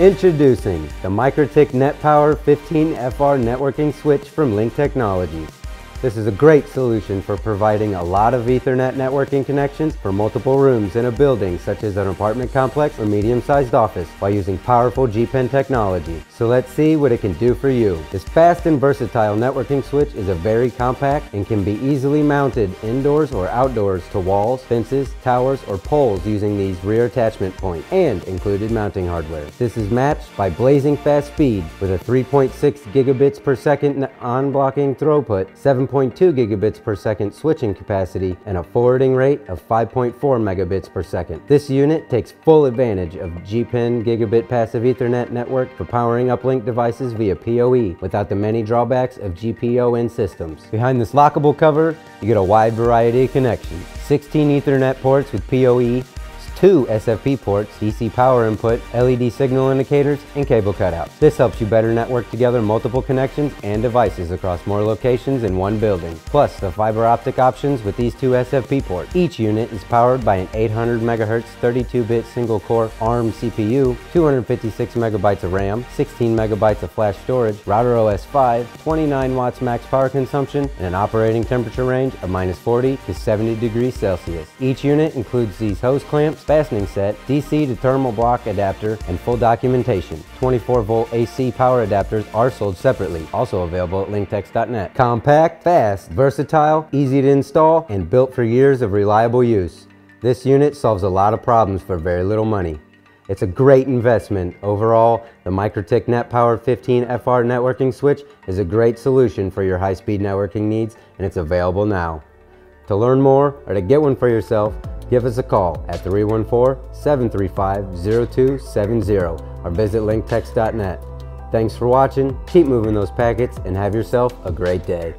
Introducing the MikroTik NetPower 15FR networking switch from Link Technologies. This is a great solution for providing a lot of Ethernet networking connections for multiple rooms in a building such as an apartment complex or medium-sized office while using powerful G-PEN technology. So let's see what it can do for you. This fast and versatile networking switch is a very compact and can be easily mounted indoors or outdoors to walls, fences, towers, or poles using these rear attachment points and included mounting hardware. This is matched by blazing fast speed with a 3.6 gigabits per second on-blocking throughput, 7 1.2 gigabits per second switching capacity and a forwarding rate of 5.4 megabits per second. This unit takes full advantage of GPEN gigabit passive Ethernet network for powering uplink devices via PoE without the many drawbacks of GPON systems. Behind this lockable cover, you get a wide variety of connections. 16 Ethernet ports with PoE two SFP ports, DC power input, LED signal indicators, and cable cutouts. This helps you better network together multiple connections and devices across more locations in one building. Plus, the fiber optic options with these two SFP ports. Each unit is powered by an 800 MHz 32-bit single-core ARM CPU, 256 megabytes of RAM, 16 megabytes of flash storage, RouterOS 5, 29 watts max power consumption, and an operating temperature range of minus 40 to 70 degrees Celsius. Each unit includes these hose clamps, fastening set, DC to thermal block adapter, and full documentation. 24 volt AC power adapters are sold separately, also available at linktechs.net. Compact, fast, versatile, easy to install, and built for years of reliable use. This unit solves a lot of problems for very little money. It's a great investment. Overall, the MikroTik NetPower 15 FR networking switch is a great solution for your high-speed networking needs, and it's available now. To learn more or to get one for yourself, Give us a call at 314-735-0270 or visit linktechs.net. Thanks for watching, keep moving those packets, and have yourself a great day.